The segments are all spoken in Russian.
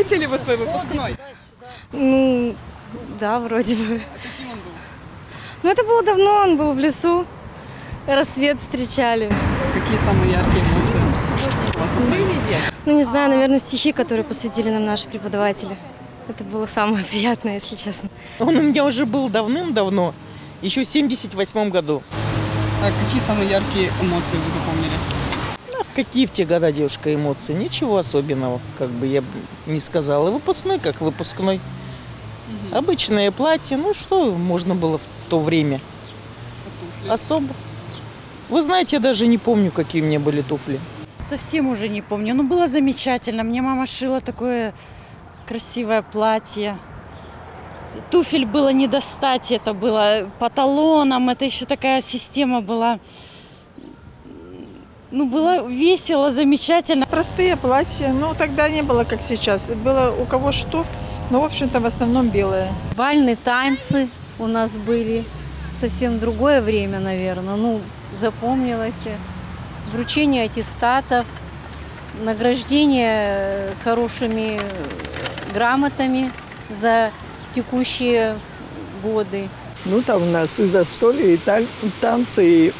Отметили вы свой выпускной? Ну, да, вроде бы. Ну, это было давно, он был в лесу. Рассвет встречали. Какие самые яркие эмоции у вас остались? Ну, не знаю, наверное, стихи, которые посвятили нам наши преподаватели. Это было самое приятное, если честно. Он у меня уже был давным-давно, еще в 78 году. А какие самые яркие эмоции вы запомнили? А какие в те года, девушка, эмоции? Ничего особенного, как бы я не сказала. Выпускной как выпускной. Обычное платье, ну что можно было в то время? Особо. Вы знаете, я даже не помню, какие у меня были туфли. Совсем уже не помню. Ну, было замечательно. Мне мама шила такое красивое платье. Туфель было не достать, это было по талонам, это еще такая система была. Ну, было весело, замечательно. Простые платья, ну тогда не было как сейчас. Было у кого что, но в общем-то в основном белое. Бальные танцы у нас были. Совсем другое время, наверное. Ну, запомнилось. Вручение аттестатов, награждение хорошими грамотами за текущие годы. Ну, там у нас и застолье, и танцы, и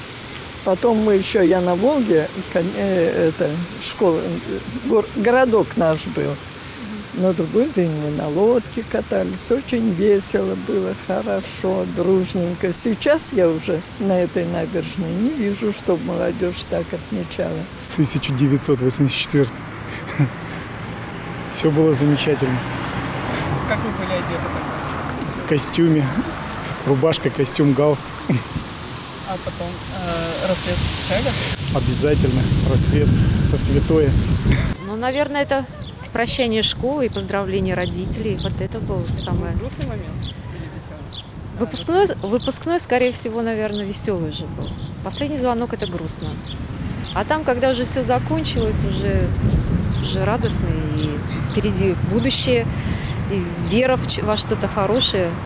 потом мы еще, я на Волге, э, это, школа, э, гор- городок наш был. На другой день мы на лодке катались, очень весело было, хорошо, дружненько. Сейчас я уже на этой набережной не вижу, чтобы молодежь так отмечала. 1984. Все было замечательно. Как вы были одеты тогда? В костюме, рубашка, костюм, галстук. А потом э, рассвет встречали? Обязательно. Рассвет. Это святое. Ну, наверное, это прощание школы и поздравление родителей. Вот это было самое. Грустный момент или веселый? Выпускной, выпускной, скорее всего, наверное, веселый же был. Последний звонок это грустно. А там, когда уже все закончилось, уже, уже радостно и впереди будущее, и вера в во что-то хорошее.